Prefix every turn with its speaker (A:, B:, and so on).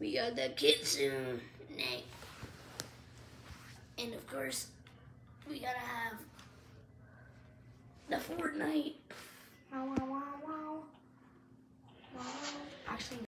A: We got that kitsune. And of course, we gotta have the Fortnite. Wow, wow, wow, wow. Wow. Actually,